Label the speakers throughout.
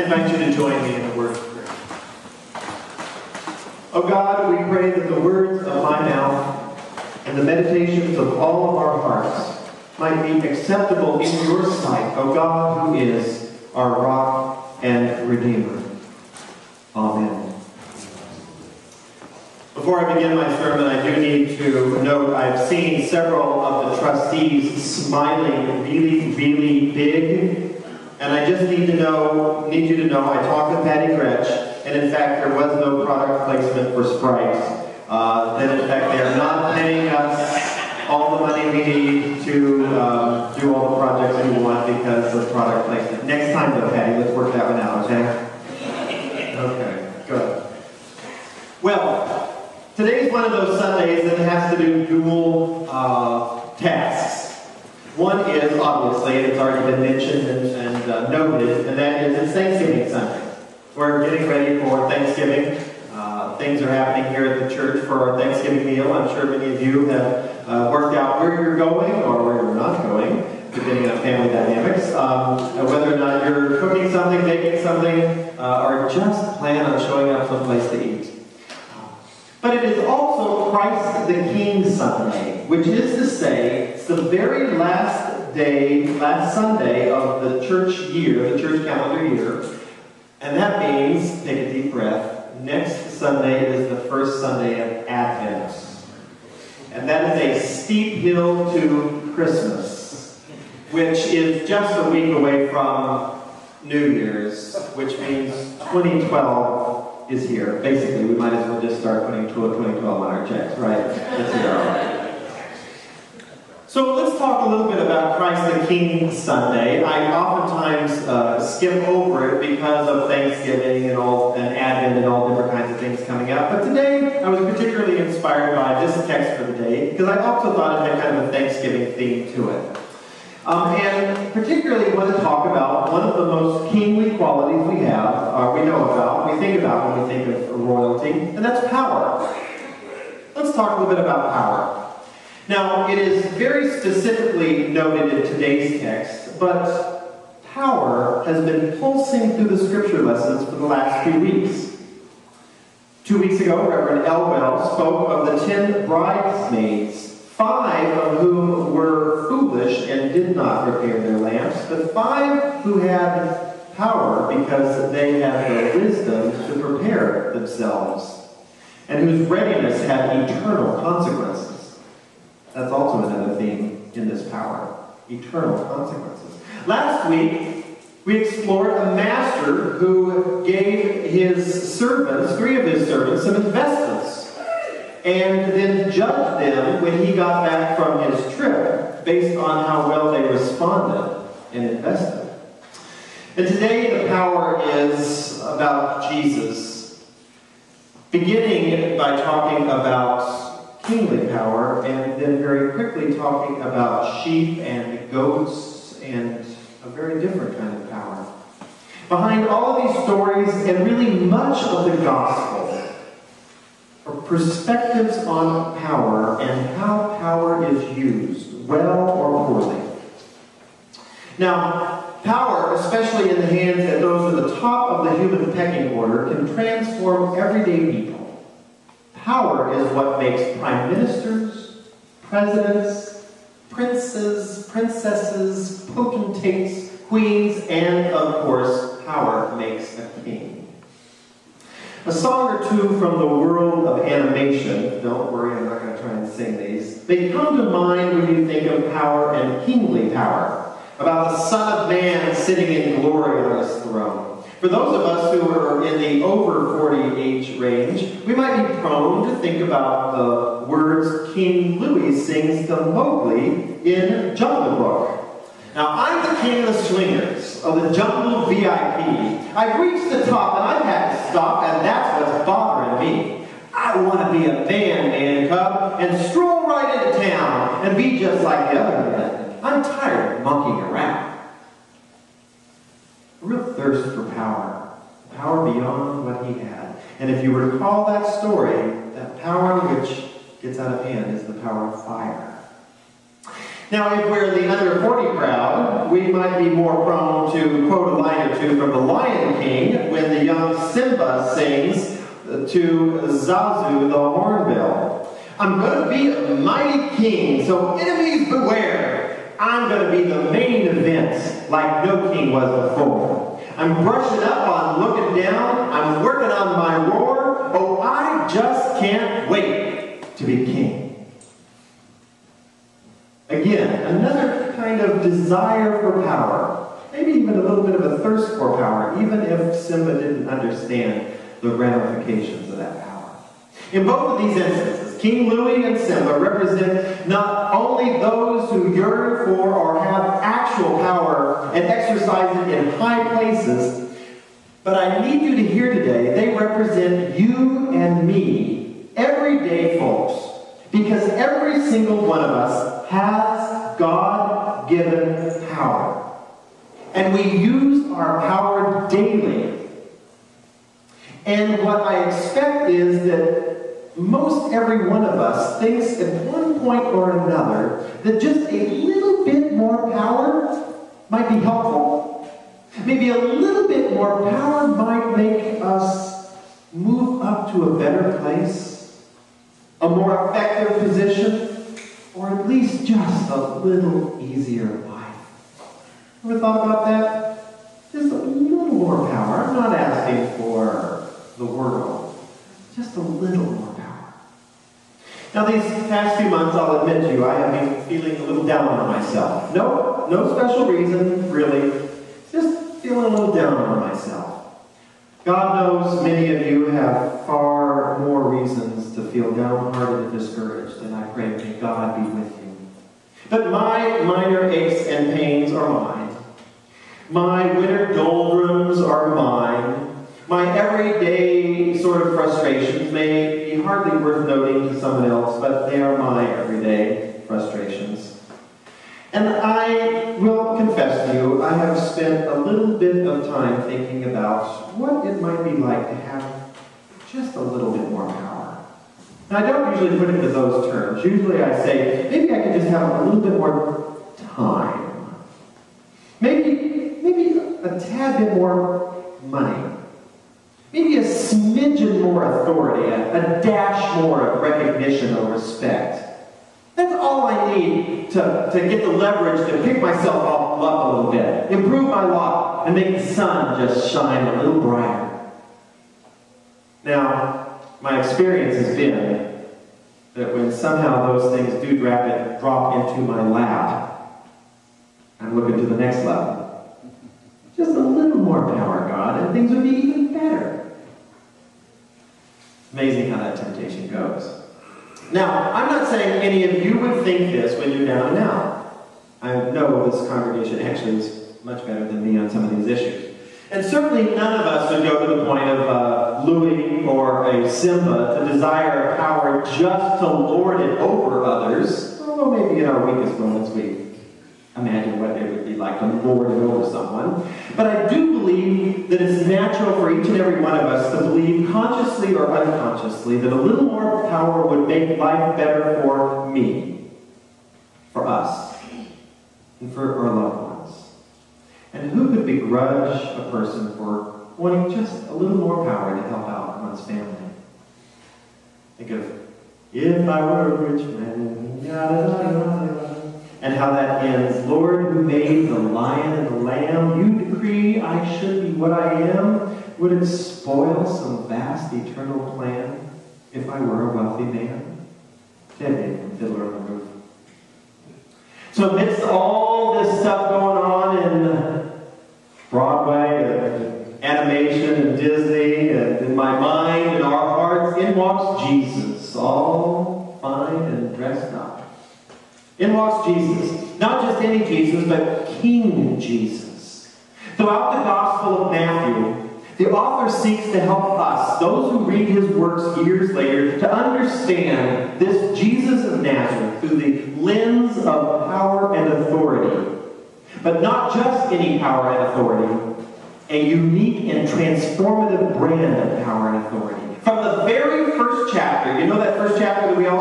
Speaker 1: I invite you to join me in a word of prayer. Oh God, we pray that the words of my mouth and the meditations of all of our hearts might be acceptable in your sight, O God, who is our rock and redeemer. Amen. Before I begin my sermon, I do need to note I've seen several of the trustees smiling really, really big. And I just need to know, need you to know, I talked to Patty Gretsch, and in fact, there was no product placement for Sprite. Uh, that in fact, they are not paying us all the money we need to um, do all the projects we want because of product placement. Next time though, Patty, let's work that one out, okay? Okay, good. Well, Today's one of those Sundays that has to do dual uh, tasks. One is, obviously, and it's already been mentioned and, and uh, noted, and that is it's Thanksgiving Sunday. We're getting ready for Thanksgiving. Uh, things are happening here at the church for our Thanksgiving meal. I'm sure many of you have uh, worked out where you're going or where you're not going, depending on family dynamics. Um, whether or not you're cooking something, baking something, uh, or just plan on showing up someplace to eat. But it is also Christ the King Sunday, which is to say, it's the very last day, last Sunday of the church year, the church calendar year. And that means, take a deep breath, next Sunday is the first Sunday of Advent. And that is a steep hill to Christmas, which is just a week away from New Year's, which means 2012 is here. Basically, we might as well just start putting 2012 on our checks, right? That's here. So let's talk a little bit about Christ the King Sunday. I oftentimes uh, skip over it because of Thanksgiving and all and Advent and all different kinds of things coming up. But today I was particularly inspired by this text for the day because I also thought it had kind of a Thanksgiving theme to it. Um, and particularly want to talk about one of the most kingly qualities we have, or uh, we know about, we think about when we think of royalty, and that's power. Let's talk a little bit about power. Now, it is very specifically noted in today's text, but power has been pulsing through the scripture lessons for the last few weeks. Two weeks ago, Reverend Elwell spoke of the ten bridesmaids five of whom were foolish and did not repair their lamps, but five who had power because they had the wisdom to prepare themselves, and whose readiness had eternal consequences. That's also another theme in this power eternal consequences. Last week, we explored a master who gave his servants, three of his servants, some investments and then judged them when he got back from his trip based on how well they responded and invested. And today the power is about Jesus, beginning by talking about kingly power and then very quickly talking about sheep and goats and a very different kind of power. Behind all of these stories and really much of the gospel are perspectives on power and how power is used, well or poorly. Now, power, especially in the hands of those at the top of the human pecking order, can transform everyday people. Power is what makes prime ministers, presidents, princes, princesses, potentates, queens, and, of course, power makes a king. A song or two from the world of animation, don't worry, I'm not going to try and sing these, they come to mind when you think of power and kingly power, about the Son of Man sitting in glory on his throne. For those of us who are in the over 40 age range, we might be prone to think about the words King Louis sings to Mowgli in Jungle Book. Now, I'm the king of the swingers, of the jungle VIP. I've reached the top and I've had to stop, and that's what's bothering me. I want to be a man, man cub, and stroll right into town and be just like the other men. I'm tired of monkeying around. A real thirst for power. Power beyond what he had. And if you recall that story, that power which gets out of hand is the power of fire. Now, if we're the under 40 crowd, we might be more prone to quote a line or two from The Lion King when the young Simba sings uh, to Zazu the hornbill. I'm going to be a mighty king, so enemies beware. I'm going to be the main event like no king was before. I'm brushing up on looking down. I'm working on my roar. Oh, I just can't wait to be king. Again, another kind of desire for power. Maybe even a little bit of a thirst for power, even if Simba didn't understand the ramifications of that power. In both of these instances, King Louis and Simba represent not only those who yearn for or have actual power and exercise it in high places, but I need you to hear today, they represent you and me, everyday folks, because every single one of us has God given power. And we use our power daily. And what I expect is that most every one of us thinks at one point or another that just a little bit more power might be helpful. Maybe a little bit more power might make us move up to a better place a more effective position, or at least just a little easier life. Ever thought about that? Just a little more power. I'm not asking for the world, just a little more. Now, these past few months, I'll admit to you, I have been feeling a little down on myself. No, no special reason, really. Just feeling a little down on myself. God knows many of you have far more reasons to feel downhearted and discouraged, and I pray may God be with you. But my minor aches and pains are mine. My winter doldrums are mine. My everyday sort of frustrations may hardly worth noting to someone else, but they are my everyday frustrations. And I will confess to you, I have spent a little bit of time thinking about what it might be like to have just a little bit more power. Now, I don't usually put it into those terms. Usually I say, maybe I could just have a little bit more time. Maybe, maybe a tad bit more money. Maybe a smidgen more authority, a, a dash more of recognition or respect. That's all I need to, to get the leverage to pick myself up, a little bit, improve my lot, and make the sun just shine a little brighter. Now, my experience has been that when somehow those things do drop, drop into my lap, I'm looking to the next level. Just a little more power, God, and things would be even better. Amazing how that temptation goes. Now, I'm not saying any of you would think this when you're down and out. I know this congregation actually is much better than me on some of these issues. And certainly none of us would go to the point of uh, Louis or a Simba to desire power just to lord it over others, although maybe in our weakest moments we imagine what it would be like to lord it over someone. But I do believe that it's natural for each and every one of us to believe, consciously or unconsciously, that a little more power would make life better for me, for us, and for our loved ones. And who could begrudge a person for wanting just a little more power to help out one's family? Think of, if I were a rich man, yada, yada, yada and how that ends. Lord, who made the lion and the lamb, you decree I should be what I am. Would it spoil some vast eternal plan if I were a wealthy man? Dead from Fiddler on the Roof. So amidst all this stuff going on in Broadway and animation and Disney and in my mind and our hearts, in walks Jesus, all fine and dressed up. In walks Jesus. Not just any Jesus, but King Jesus. Throughout the Gospel of Matthew, the author seeks to help us, those who read his works years later, to understand this Jesus of Nazareth through the lens of power and authority. But not just any power and authority, a unique and transformative brand of power and authority. From the very first chapter, you know that first chapter that we all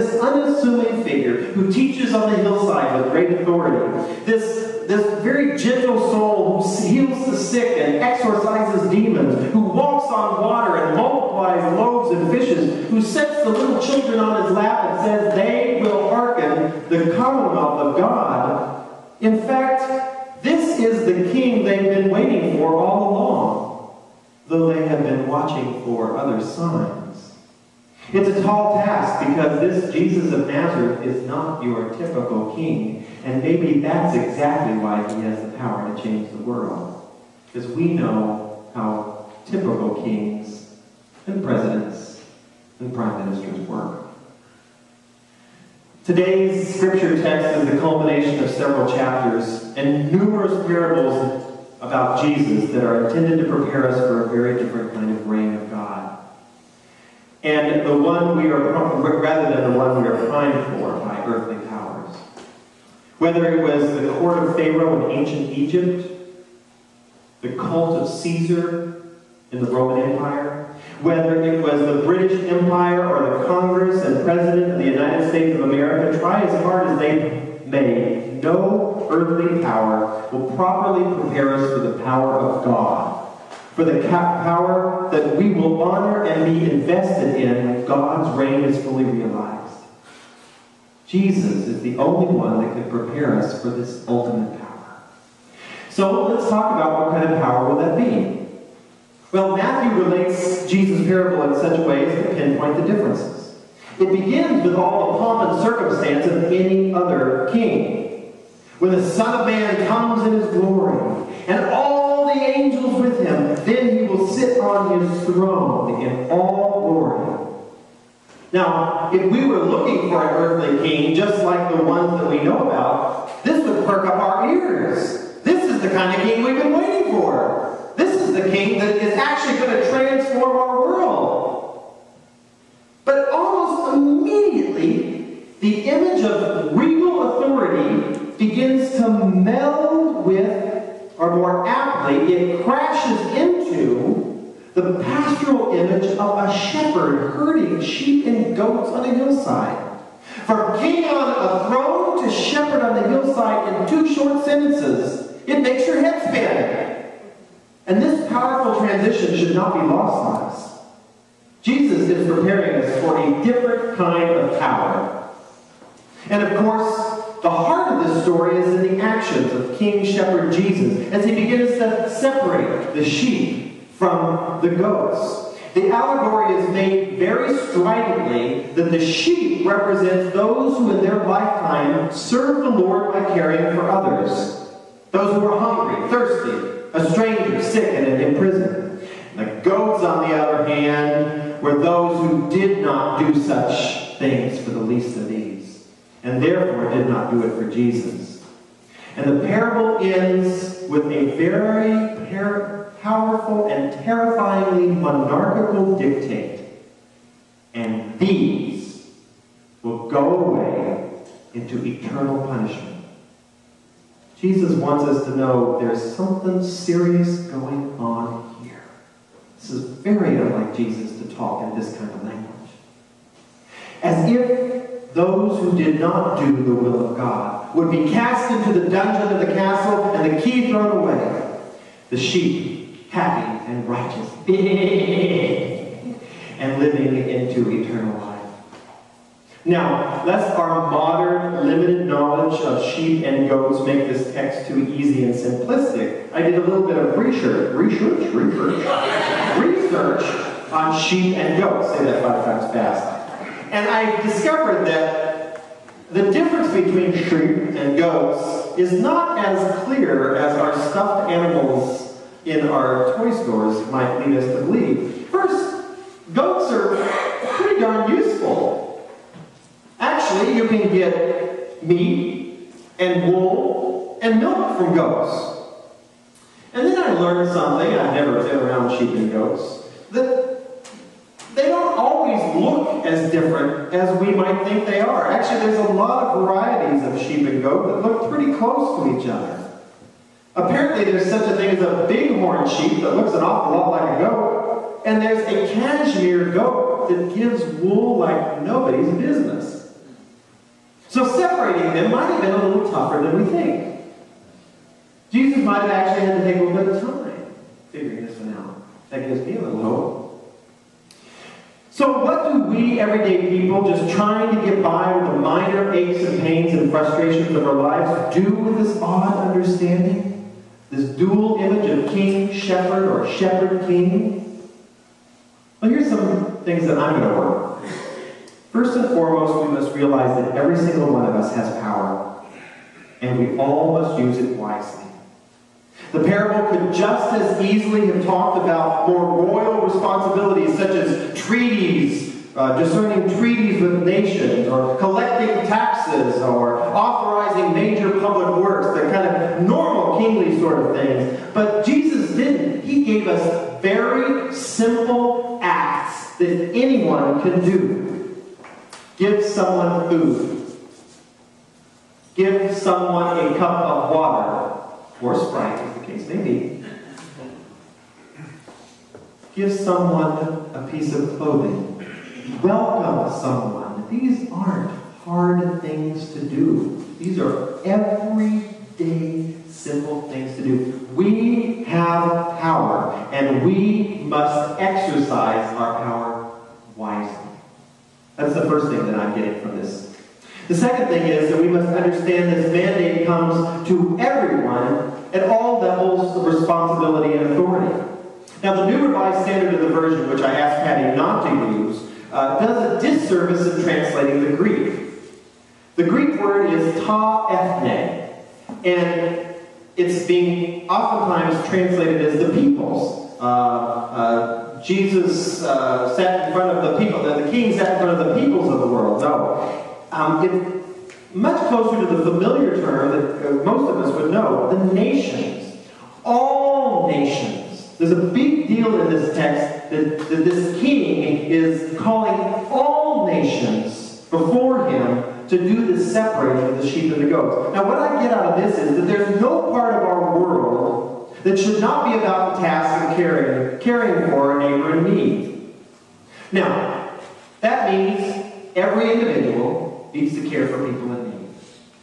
Speaker 1: this unassuming figure who teaches on the hillside with great authority, this, this very gentle soul who heals the sick and exorcises demons, who walks on water and multiplies loaves and fishes, who sets the little children on his lap and says they will hearken the commonwealth of God. In fact, this is the king they've been waiting for all along though they have been watching for other signs. It's a tall task because this Jesus of Nazareth is not your typical king, and maybe that's exactly why he has the power to change the world. Because we know how typical kings and presidents and prime ministers work. Today's scripture text is the culmination of several chapters and numerous parables about Jesus that are intended to prepare us for a very different kind of reign. And the one we are, rather than the one we are primed for by earthly powers. Whether it was the court of Pharaoh in ancient Egypt, the cult of Caesar in the Roman Empire, whether it was the British Empire or the Congress and President of the United States of America, try as hard as they may, no earthly power will properly prepare us for the power of God, for the power that we will honor and be invested in God's reign is fully realized. Jesus is the only one that can prepare us for this ultimate power. So let's talk about what kind of power will that be. Well, Matthew relates Jesus' parable in such ways that pinpoint the differences. It begins with all the pomp and circumstance of any other king when the Son of Man comes in his glory, and all the angels with him, then he will sit on his throne in all glory. Now, if we were looking for an earthly king, just like the ones that we know about, this would perk up our ears. This is the kind of king we've been waiting for. This is the king that is actually going to transform our world. But almost immediately, the image of regal authority begins to meld with, or more aptly, it crashes into the pastoral image of a shepherd herding sheep and goats on a hillside. From king on a throne to shepherd on the hillside in two short sentences, it makes your head spin. And this powerful transition should not be lost on us. Jesus is preparing us for a different kind of power. And of course, the heart of this story is in the actions of King Shepherd Jesus as he begins to separate the sheep from the goats. The allegory is made very stridently that the sheep represents those who in their lifetime serve the Lord by caring for others. Those who are hungry, thirsty, a stranger, sick, and in prison. The goats, on the other hand, were those who did not do such things for the least of these and therefore did not do it for Jesus. And the parable ends with a very powerful and terrifyingly monarchical dictate. And these will go away into eternal punishment. Jesus wants us to know there's something serious going on here. This is very unlike Jesus to talk in this kind of language. As if those who did not do the will of God would be cast into the dungeon of the castle and the key thrown away. The sheep, happy and righteous, and living into eternal life. Now, lest our modern limited knowledge of sheep and goats make this text too easy and simplistic, I did a little bit of research, research, research, research on sheep and goats. Say that five times fast. And I discovered that the difference between sheep and goats is not as clear as our stuffed animals in our toy stores might lead us to believe. First, goats are pretty darn useful. Actually, you can get meat and wool and milk from goats. And then I learned something, I've never been around sheep and goats, that they don't always look as different as we might think they are. Actually, there's a lot of varieties of sheep and goat that look pretty close to each other. Apparently, there's such a thing as a bighorn sheep that looks an awful lot like a goat, and there's a cashmere goat that gives wool like nobody's business. So separating them might have been a little tougher than we think. Jesus might have actually had to take a little bit of time figuring this one out. That gives me a little hope. So what do we, everyday people, just trying to get by with the minor aches and pains and frustrations of our lives, do with this odd understanding? This dual image of king, shepherd, or shepherd, king? Well, here's some things that I'm going to work. First and foremost, we must realize that every single one of us has power, and we all must use it wisely. The parable could just as easily have talked about more royal responsibilities such as treaties, uh, discerning treaties with nations, or collecting taxes, or authorizing major public works, the kind of normal kingly sort of things. But Jesus didn't. He gave us very simple acts that anyone can do. Give someone food. Give someone a cup of water or Sprite case. Give someone a piece of clothing. Welcome someone. These aren't hard things to do. These are everyday simple things to do. We have power, and we must exercise our power wisely. That's the first thing that I'm getting from this. The second thing is that we must understand this mandate comes to everyone at all levels of responsibility and authority. Now, the New Revised Standard of the Version, which I asked Patty not to use, uh, does a disservice in translating the Greek. The Greek word is ta ethne, and it's being oftentimes translated as the peoples. Uh, uh, Jesus uh, sat in front of the people, the, the king sat in front of the peoples of the world. No. Um, it, much closer to the familiar term that uh, most of us would know, the nations. All nations. There's a big deal in this text that, that this king is calling all nations before him to do this separating of the sheep and the goats. Now, what I get out of this is that there's no part of our world that should not be about the task of caring, caring for a neighbor in need. Now, that means every individual needs to care for people in need.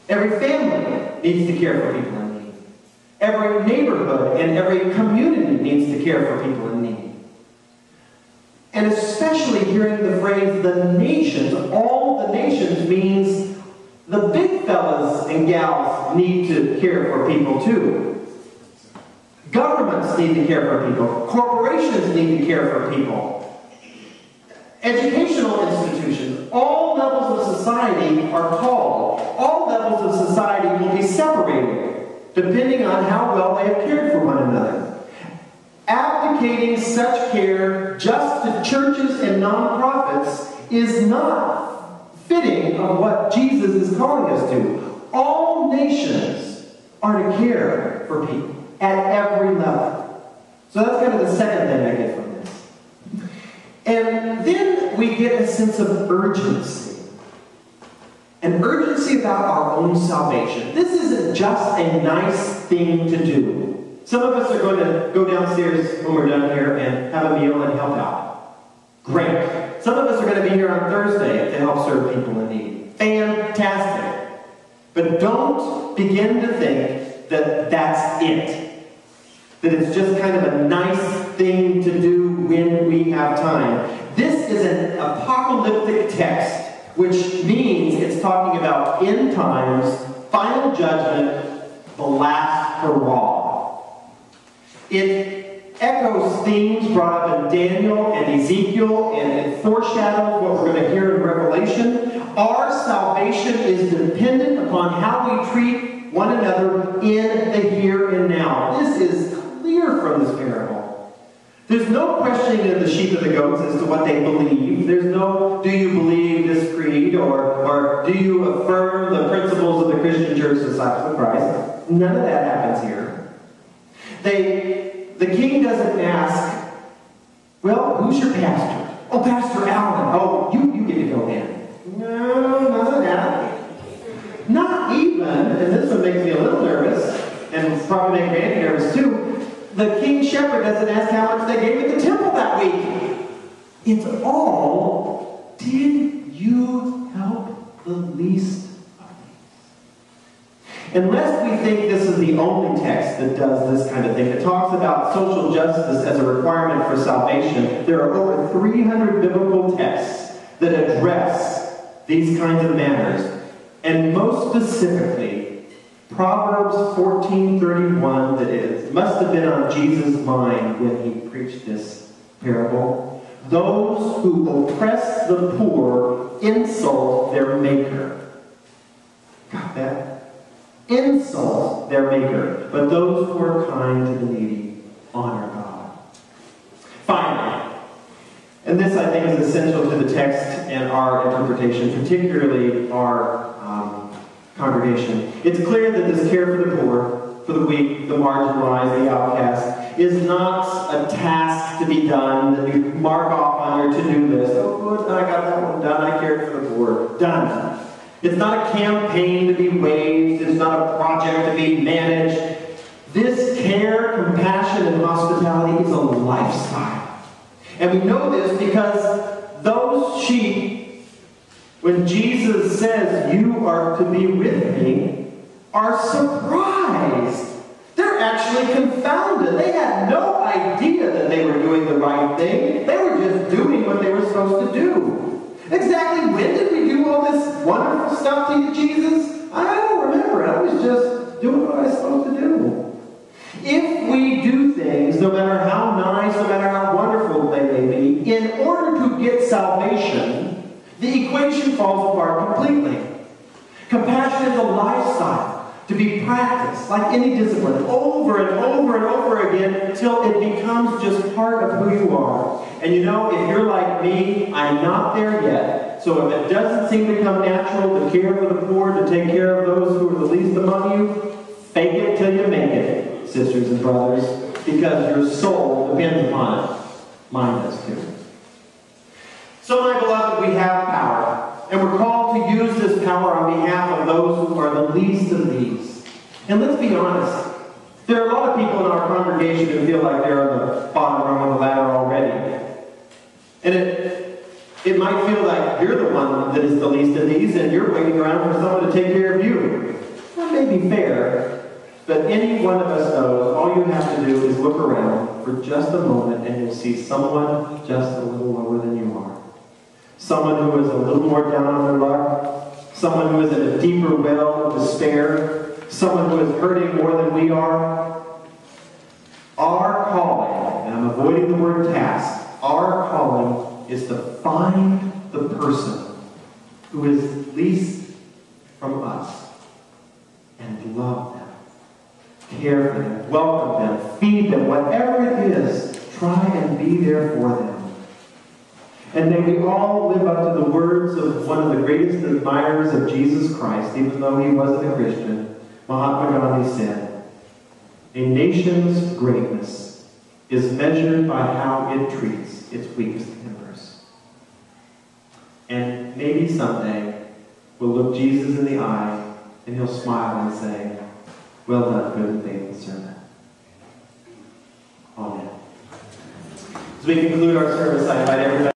Speaker 1: Every family needs to care for people in need. Every neighborhood and every community needs to care for people in need. And especially hearing the phrase the nations, all the nations means the big fellas and gals need to care for people too. Governments need to care for people. Corporations need to care for people. Educational institutions, all levels of society are called. All levels of society will be separated, depending on how well they have cared for one another. Abdicating such care just to churches and nonprofits is not fitting of what Jesus is calling us to. All nations are to care for people at every level. So that's kind of the second thing I get from and then we get a sense of urgency. An urgency about our own salvation. This isn't just a nice thing to do. Some of us are going to go downstairs when we're done here and have a meal and help out. Great. Some of us are going to be here on Thursday to help serve people in need. Fantastic. But don't begin to think that that's it. That it's just kind of a nice thing to do when we have time. This is an apocalyptic text, which means it's talking about end times, final judgment, the last hurrah. It echoes themes brought up in Daniel and Ezekiel, and it foreshadows what we're going to hear in Revelation. Our salvation is dependent upon how we treat one another in the here and now. This is clear from this parable. There's no questioning of the sheep and the goats as to what they believe. There's no, do you believe this creed? Or, or do you affirm the principles of the Christian Church Disciples of Christ? None of that happens here. They, the king doesn't ask, well, who's your pastor? Oh, Pastor Allen. Oh, you, you get to go in. No, none of that. Not even, and this one makes me a little nervous, and probably make Randy nervous too, the king shepherd doesn't ask how much they gave at the temple that week. It's all, did you help the least of these? Unless we think this is the only text that does this kind of thing, it talks about social justice as a requirement for salvation, there are over 300 biblical texts that address these kinds of matters. And most specifically, Proverbs 14:31 that is must have been on Jesus' mind when he preached this parable. Those who oppress the poor insult their maker. Got that? Insult their maker. But those who are kind to the needy honor God. Finally, and this I think is essential to the text and our interpretation, particularly our congregation. It's clear that this care for the poor, for the weak, the marginalized, the outcast, is not a task to be done that you mark off on your to-do list. Oh, good, I got that one done. I cared for the poor. Done. It's not a campaign to be waged. It's not a project to be managed. This care, compassion, and hospitality is a lifestyle. And we know this because those sheep when Jesus says, You are to be with me, are surprised. They're actually confounded. They had no idea that they were doing the right thing. They were just doing what they were supposed to do. Exactly when did we do all this wonderful stuff to you, Jesus? I don't remember. I was just doing what I was supposed to do. If we do things, no matter how nice, no matter how wonderful they may be, in order to get salvation, the equation falls apart completely. Compassion is a lifestyle to be practiced, like any discipline, over and over and over again until it becomes just part of who you are. And you know, if you're like me, I'm not there yet. So if it doesn't seem to come natural to care for the poor, to take care of those who are the least among you, fake it till you make it, sisters and brothers, because your soul depends upon it. Mine does too. So, my beloved, we have power, and we're called to use this power on behalf of those who are the least of these. And let's be honest, there are a lot of people in our congregation who feel like they're on the bottom rung of the ladder already. And it, it might feel like you're the one that is the least of these, and you're waiting around for someone to take care of you. That may be fair, but any one of us knows all you have to do is look around for just a moment and you'll see someone just a little lower than you are someone who is a little more down on their luck, someone who is in a deeper well of despair, someone who is hurting more than we are. Our calling, and I'm avoiding the word task, our calling is to find the person who is least from us and love them, care for them, welcome them, feed them, whatever it is, try and be there for them. And may we all live up to the words of one of the greatest admirers of Jesus Christ, even though he wasn't a Christian. Mahatma Gandhi said, A nation's greatness is measured by how it treats its weakest members. And maybe someday we'll look Jesus in the eye and he'll smile and say, Well done, good and faithful servant. Amen. As we conclude our service, I invite everybody.